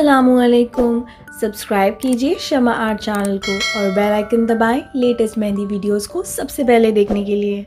असलकुम सब्सक्राइब कीजिए शमा art channel को और बेल आइकन दबाएँ लेटेस्ट मेहंदी वीडियोस को सबसे पहले देखने के लिए।